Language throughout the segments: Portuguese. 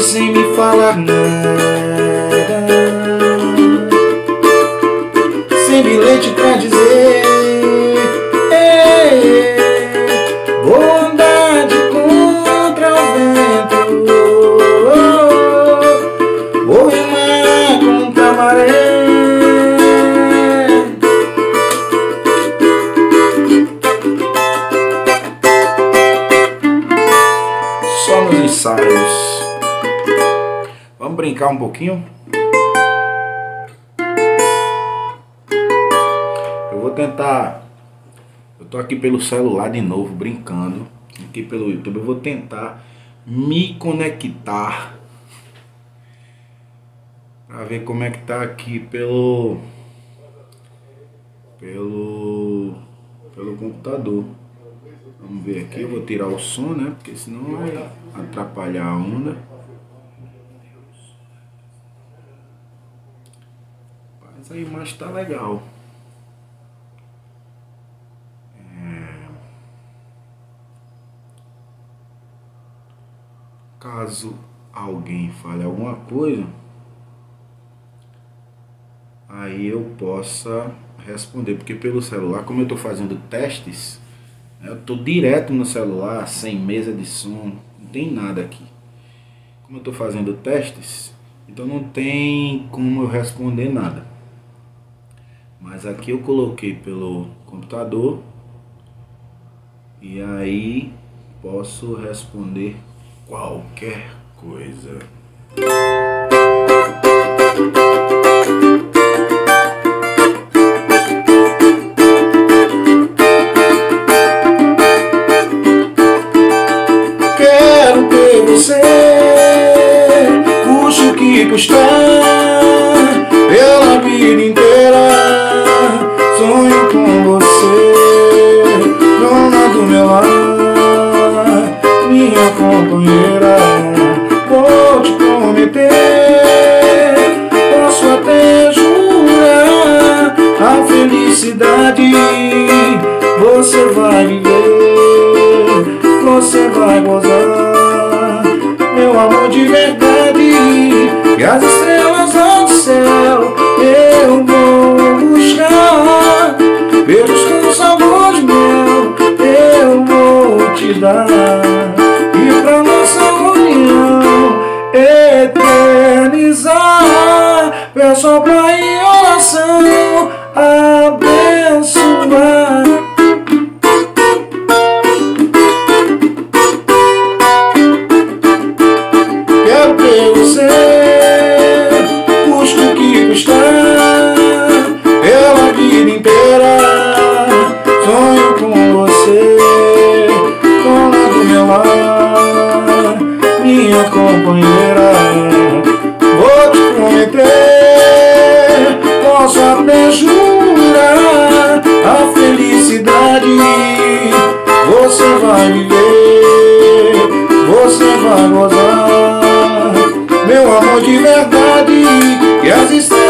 sem me falar nada. Sem bilhete pra dizer Vou remar com um brincar um pouquinho? Eu vou tentar. Eu tô aqui pelo celular de novo, brincando. Aqui pelo YouTube. Eu vou tentar me conectar. Pra ver como é que tá aqui pelo. Pelo. Pelo computador. Vamos ver aqui, eu vou tirar o som, né? Porque senão vai atrapalhar a onda. Mas a imagem tá legal. É. Caso alguém fale alguma coisa, aí eu possa responder, porque pelo celular, como eu estou fazendo testes, eu estou direto no celular, sem mesa de som, não tem nada aqui. Como eu estou fazendo testes, então não tem como eu responder nada. Mas aqui eu coloquei pelo computador. E aí posso responder qualquer coisa. Quero ter você, custe o que custar, vai viver, você vai gozar, meu amor de verdade. E as estrelas ao céu eu vou buscar, beijos com sabor de mel eu vou te dar. E pra nossa união eternizar, peço a Pai viver, você vai gozar, meu amor de verdade. E as estrelas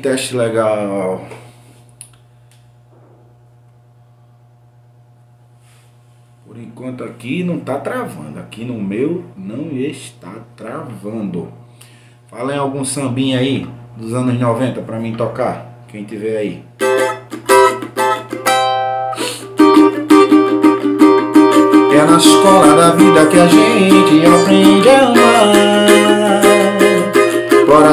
teste legal. Por enquanto aqui não tá travando. Aqui no meu não está travando. Fala em algum sambinha aí dos anos 90 pra mim tocar. Quem tiver aí. É na escola da vida que a gente aprende a.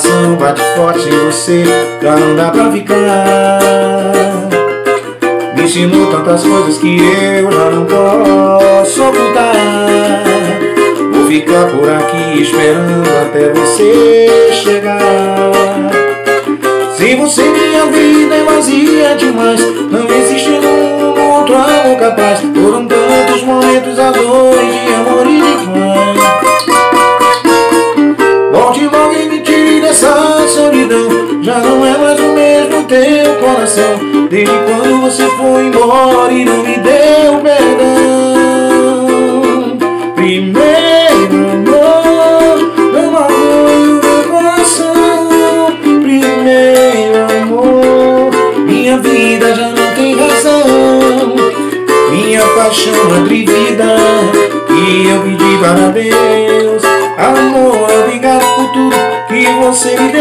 Coração bate forte em você, já não dá pra ficar. Me ensinou tantas coisas que eu já não posso ocultar. Vou ficar por aqui esperando até você chegar. Se você minha vida é vazia demais, não existe um outro amor capaz. Foram tantos momentos a dores de amor e de paixão atrevida e eu pedi para Deus Amor, obrigado por tudo que você me deu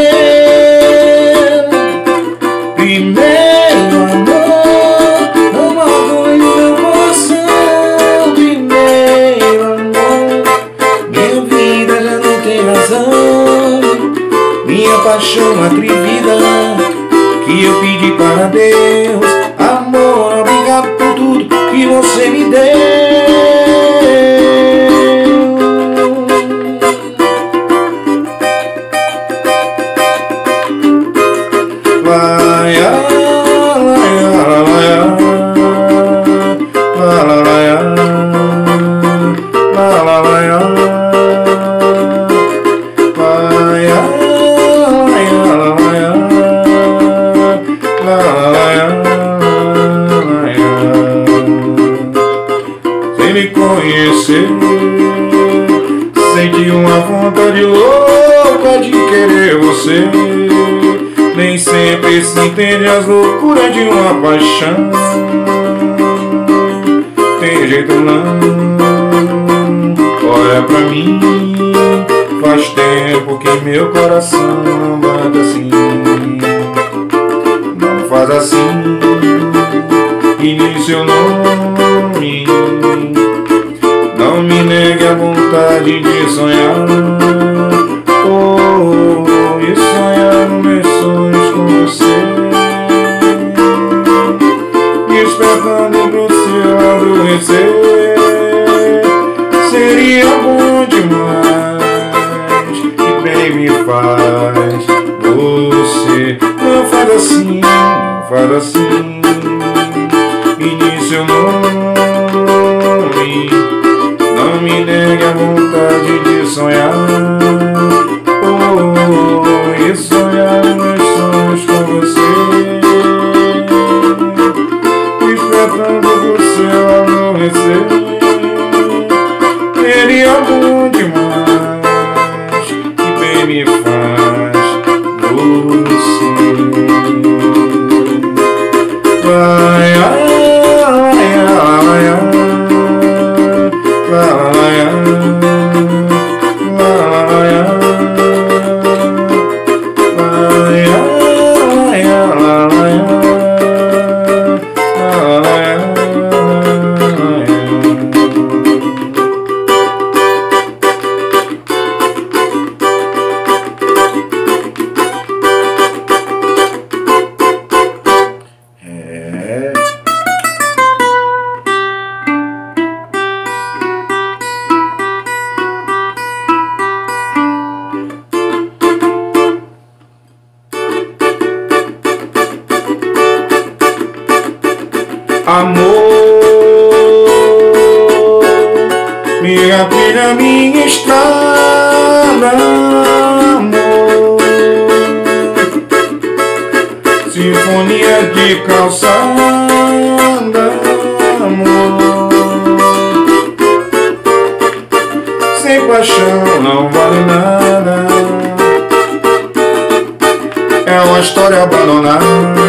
Primeiro paixão atrevida que eu pedi para Deus. Entende as loucuras de uma paixão. Tem jeito não Olha pra mim. Faz tempo que meu coração não bate assim. Não faz assim Inicie o nome Não me negue a vontade de sonhar faz assim Início seu nome Não me negue a vontade de sonhar amor. Minha vida, minha estrada, amor. Sinfonia de calçada, amor. Sem paixão não vale nada. É uma história abandonada.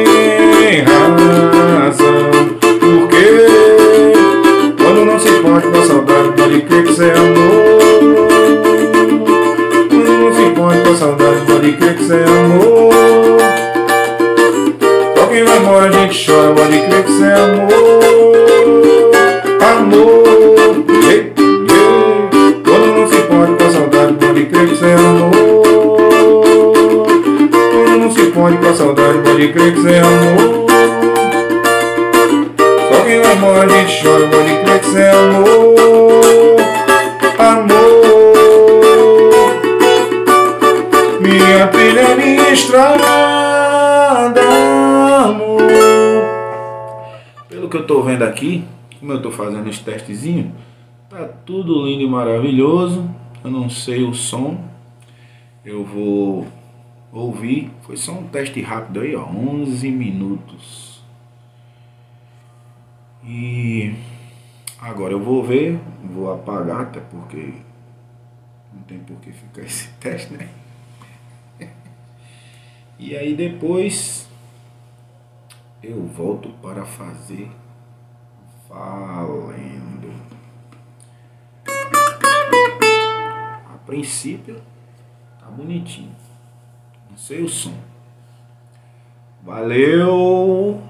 pode crer que cê amou. Só quem vai morrer a gente chora, pode crer que cê amou. Amor, minha filha, minha estrada, amor. Pelo que eu tô vendo aqui, como eu tô fazendo esse testezinho, tá tudo lindo e maravilhoso. Eu não sei o som. Eu vou ouvir. Foi só um teste rápido aí, ó. 11 minutos. E agora eu vou ver, vou apagar até porque não tem por que ficar esse teste, né? E aí depois eu volto para fazer valendo. A princípio tá bonitinho. Não sei o som. Valeu!